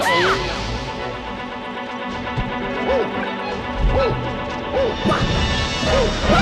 Woo! Woo! Woo!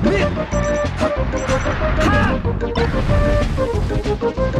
你他。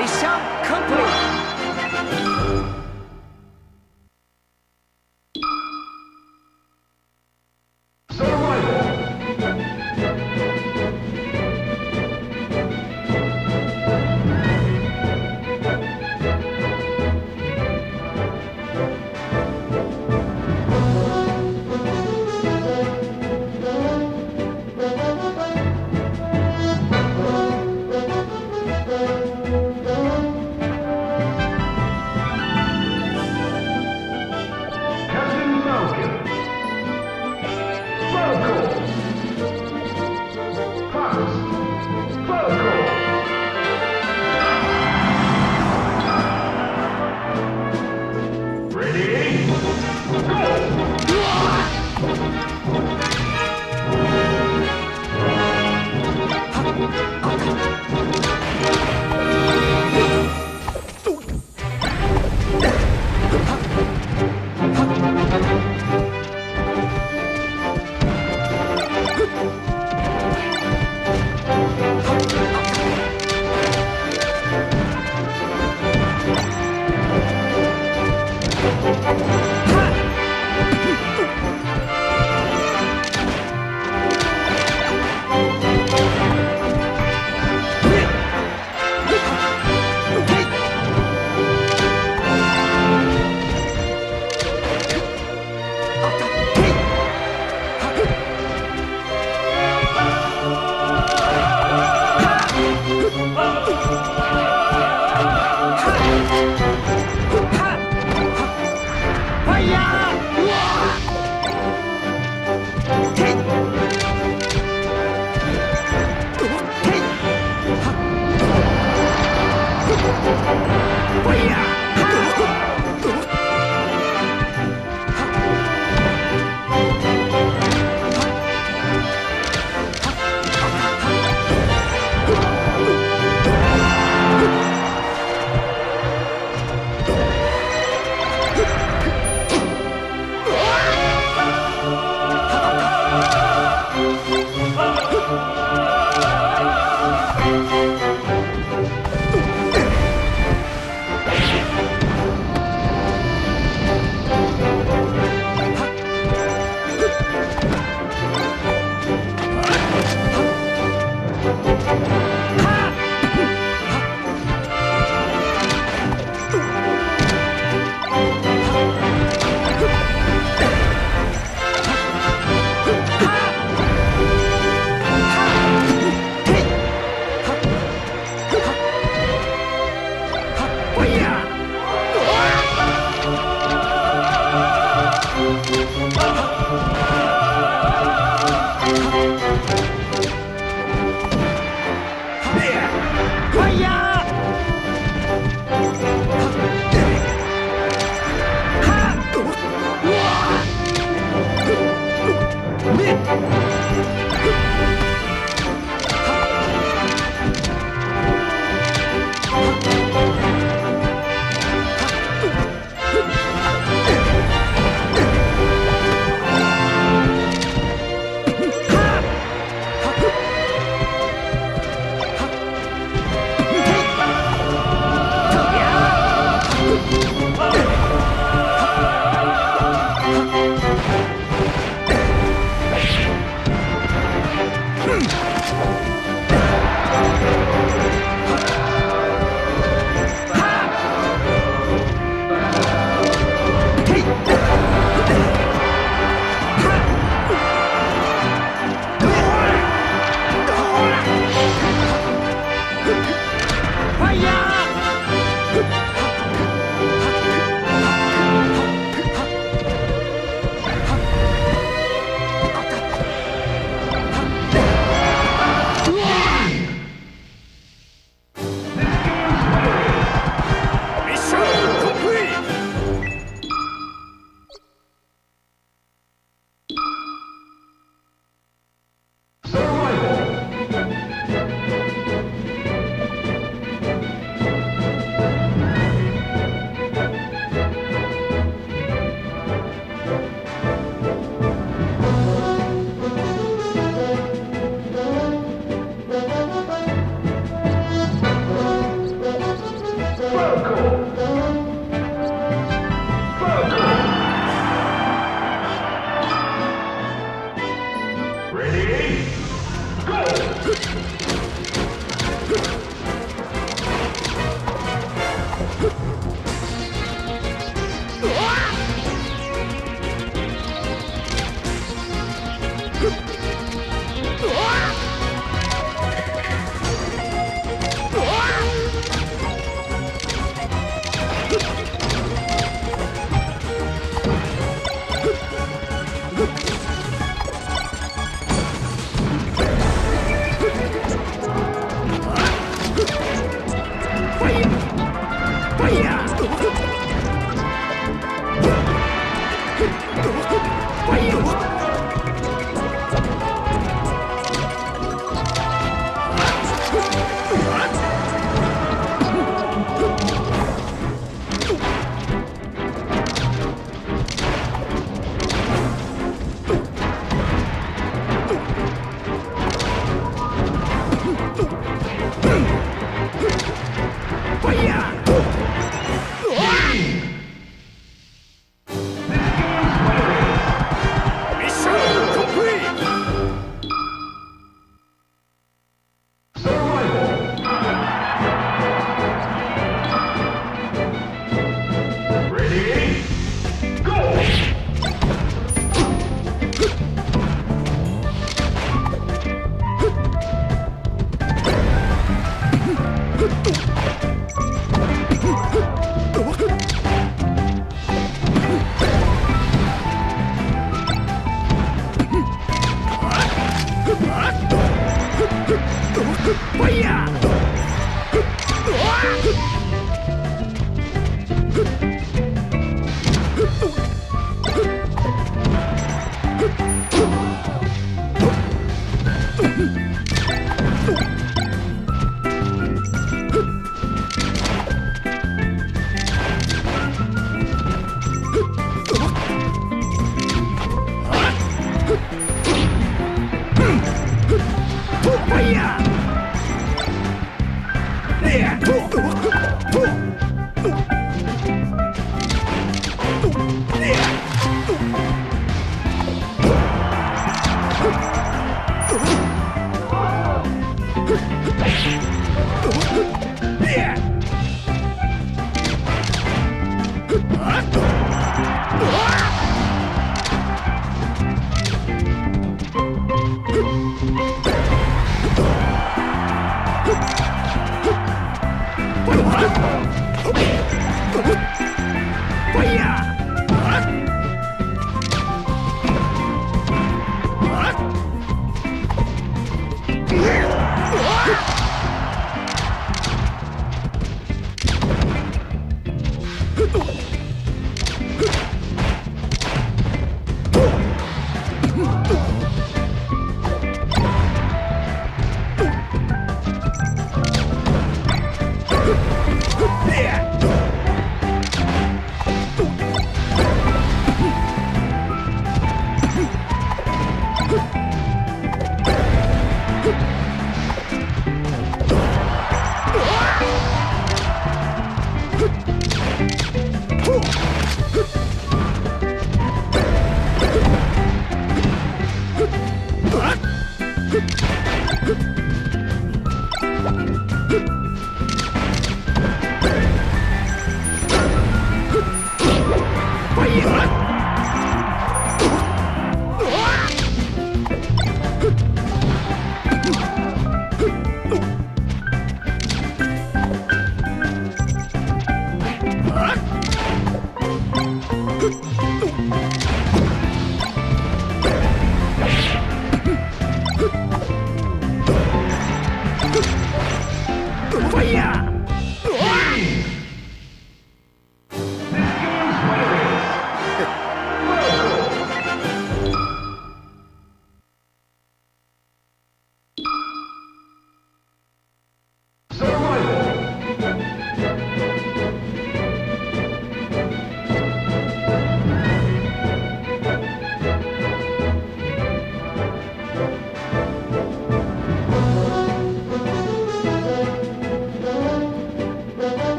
Michel Cooper.